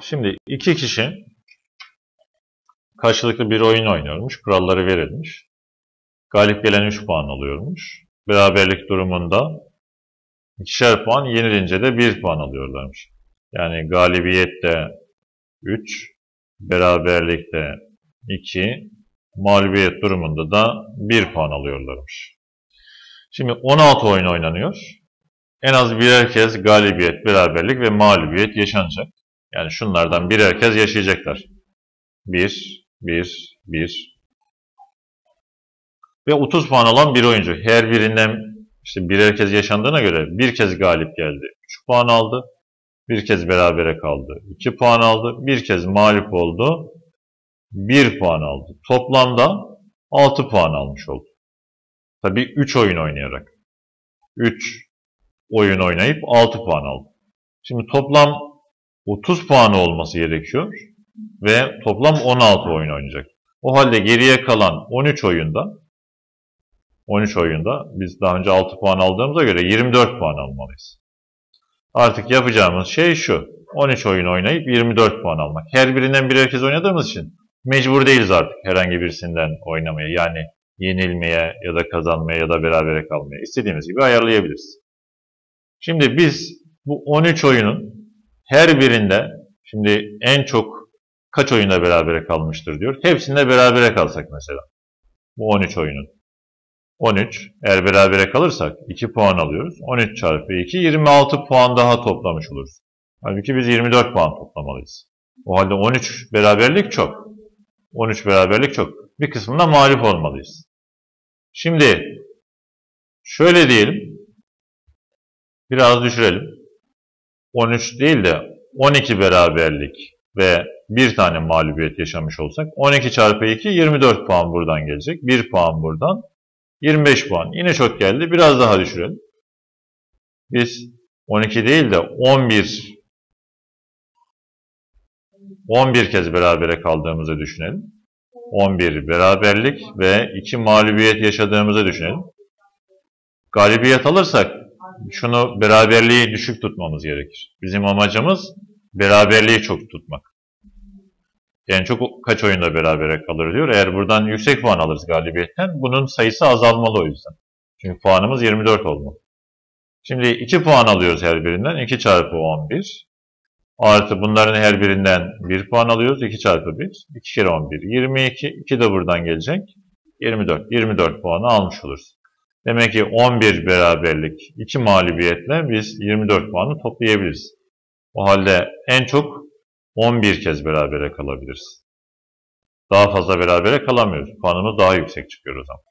Şimdi iki kişi karşılıklı bir oyun oynuyormuş. Kuralları verilmiş. Galip gelen 3 puan alıyormuş. Beraberlik durumunda ikişer puan, yenilince de 1 puan alıyorlarmış. Yani galibiyette 3, beraberlikte 2, mağlubiyet durumunda da 1 puan alıyorlarmış. Şimdi 16 oyun oynanıyor. En az birer kez galibiyet, beraberlik ve mağlubiyet yaşanacak. Yani şunlardan birer kez yaşayacaklar. 1, 1, 1. Ve 30 puan alan bir oyuncu. Her birinden işte birer kez yaşandığına göre bir kez galip geldi. 3 puan aldı. Bir kez berabere kaldı. 2 puan aldı. Bir kez mağlup oldu. 1 puan aldı. Toplamda 6 puan almış oldu. Tabii 3 oyun oynayarak. 3 oyun oynayıp 6 puan aldı. Şimdi toplam 30 puanı olması gerekiyor ve toplam 16 oyun oynayacak. O halde geriye kalan 13 oyunda 13 oyunda biz daha önce 6 puan aldığımıza göre 24 puan almalıyız. Artık yapacağımız şey şu. 13 oyun oynayıp 24 puan almak. Her birinden birer kez oynadığımız için mecbur değiliz artık herhangi birisinden oynamaya. Yani yenilmeye ya da kazanmaya ya da berabere kalmaya. istediğimiz gibi ayarlayabiliriz. Şimdi biz bu 13 oyunun her birinde şimdi en çok kaç oyunda berabere kalmıştır diyor. Hepsinde berabere kalsak mesela. Bu 13 oyunun. 13. Eğer berabere kalırsak 2 puan alıyoruz. 13 çarpı 2 26 puan daha toplamış oluruz. Halbuki biz 24 puan toplamalıyız. O halde 13 beraberlik çok. 13 beraberlik çok. Bir kısmında mağlup olmalıyız. Şimdi şöyle diyelim. Biraz düşürelim. 13 değil de 12 beraberlik ve bir tane mağlubiyet yaşamış olsak 12 çarpı 2 24 puan buradan gelecek. 1 puan buradan 25 puan. Yine çok geldi. Biraz daha düşürelim. Biz 12 değil de 11 11 kez berabere kaldığımızı düşünelim. 11 beraberlik ve 2 mağlubiyet yaşadığımızı düşünelim. Galibiyet alırsak şunu beraberliği düşük tutmamız gerekir. Bizim amacımız beraberliği çok tutmak. Yani çok kaç oyunda berabere kalır diyor. Eğer buradan yüksek puan alırız galibiyetten bunun sayısı azalmalı o yüzden. Çünkü puanımız 24 olmalı. Şimdi 2 puan alıyoruz her birinden. 2 çarpı 11. Artı bunların her birinden 1 puan alıyoruz. 2 çarpı 1. 2 kere 11. 22. 2 de buradan gelecek. 24. 24 puanı almış oluruz. Demek ki 11 beraberlik 2 mağlubiyetle biz 24 puanı toplayabiliriz. O halde en çok 11 kez berabere kalabiliriz. Daha fazla berabere kalamıyoruz. Puanımız daha yüksek çıkıyor o zaman.